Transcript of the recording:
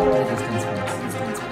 resistance